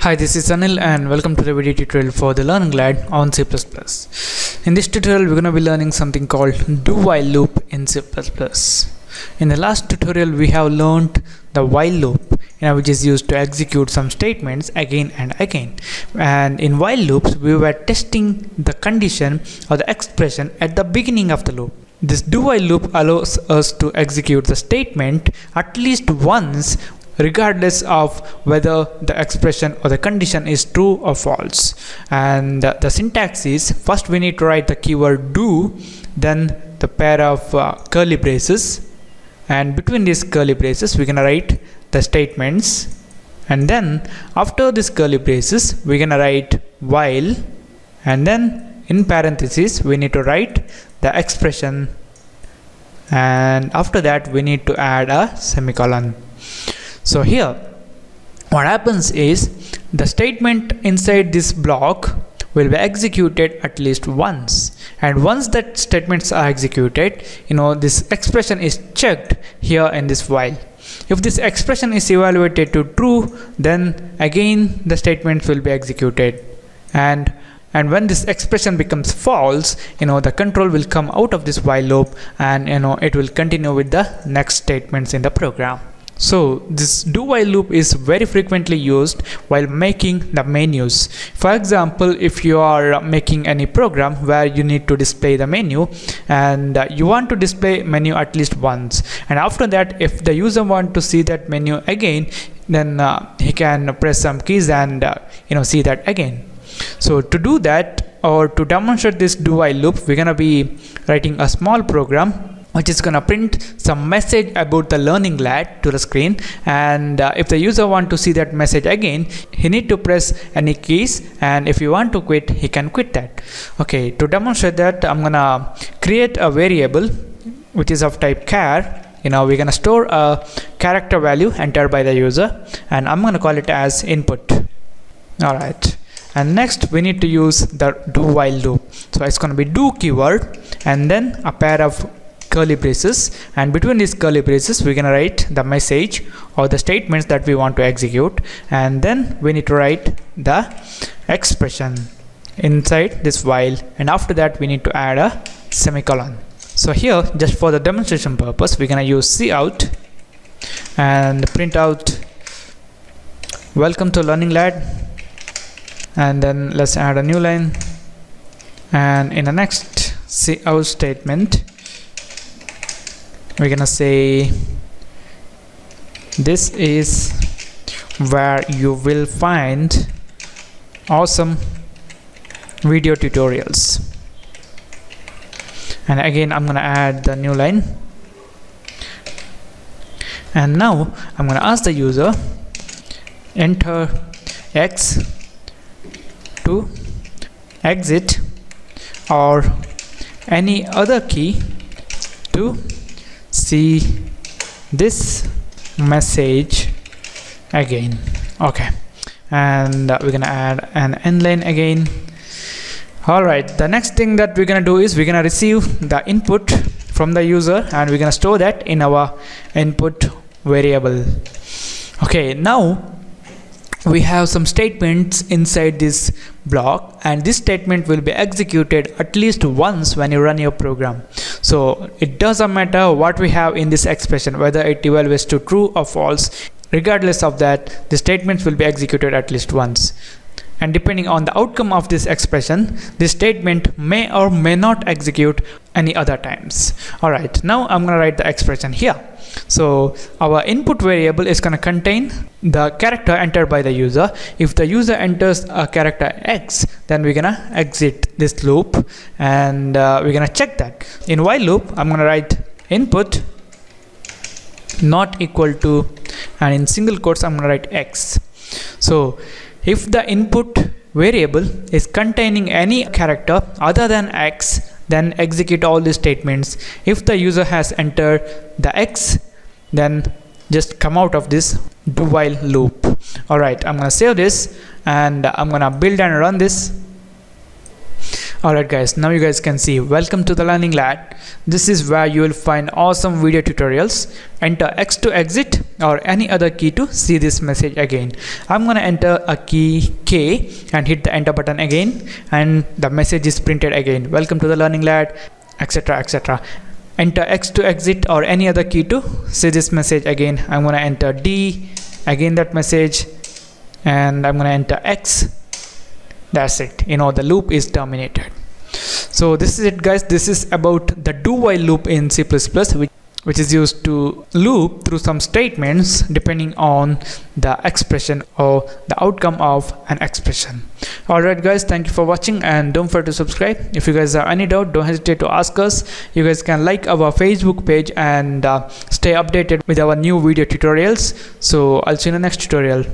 Hi, this is Anil and welcome to the video tutorial for the Learning Lad on C++. In this tutorial, we're going to be learning something called do while loop in C++. In the last tutorial, we have learned the while loop you know, which is used to execute some statements again and again. And in while loops, we were testing the condition or the expression at the beginning of the loop. This do while loop allows us to execute the statement at least once regardless of whether the expression or the condition is true or false. And uh, the syntax is first we need to write the keyword do then the pair of uh, curly braces. And between these curly braces we're gonna write the statements. And then after this curly braces we're gonna write while. And then in parentheses we need to write the expression. And after that we need to add a semicolon so here what happens is the statement inside this block will be executed at least once. And once that statements are executed you know this expression is checked here in this while. If this expression is evaluated to true then again the statement will be executed. And and when this expression becomes false you know the control will come out of this while loop and you know it will continue with the next statements in the program so this do while loop is very frequently used while making the menus. For example, if you are making any program where you need to display the menu and you want to display menu at least once and after that if the user want to see that menu again then uh, he can press some keys and uh, you know see that again. So to do that or to demonstrate this do while loop we're gonna be writing a small program which is going to print some message about the learning lad to the screen. And uh, if the user want to see that message again he need to press any keys. And if you want to quit he can quit that. Okay to demonstrate that i'm gonna create a variable which is of type char. You know we're gonna store a character value entered by the user. And i'm gonna call it as input. All right and next we need to use the do while loop. So it's going to be do keyword and then a pair of curly braces and between these curly braces we're gonna write the message or the statements that we want to execute and then we need to write the expression inside this while and after that we need to add a semicolon. So here just for the demonstration purpose we're gonna use cout and print out welcome to learning lad and then let's add a new line. And in the next cout statement we're gonna say this is where you will find awesome video tutorials. And again I'm gonna add the new line. And now I'm gonna ask the user enter X to exit or any other key to see this message again. Okay. And uh, we're gonna add an end line again. All right the next thing that we're gonna do is we're gonna receive the input from the user and we're gonna store that in our input variable. Okay now we have some statements inside this block and this statement will be executed at least once when you run your program. So it doesn't matter what we have in this expression whether it evaluates to true or false. Regardless of that the statements will be executed at least once and depending on the outcome of this expression this statement may or may not execute any other times. All right now i'm going to write the expression here. So our input variable is going to contain the character entered by the user. If the user enters a character x then we're gonna exit this loop and uh, we're gonna check that. In while loop i'm gonna write input not equal to and in single quotes i'm gonna write x. So if the input variable is containing any character other than x then execute all these statements. If the user has entered the x then just come out of this do while loop. All right i'm gonna save this and i'm gonna build and run this Alright guys, now you guys can see welcome to the learning lad. This is where you will find awesome video tutorials. Enter X to exit or any other key to see this message again. I'm gonna enter a key K and hit the enter button again and the message is printed again. Welcome to the learning lad etc etc. Enter X to exit or any other key to see this message again. I'm gonna enter D again that message and I'm gonna enter X that's it you know the loop is terminated so this is it guys. This is about the do while loop in C++ which which is used to loop through some statements depending on the expression or the outcome of an expression. Alright guys thank you for watching and don't forget to subscribe. If you guys have any doubt don't hesitate to ask us. You guys can like our facebook page and uh, stay updated with our new video tutorials. So i'll see you in the next tutorial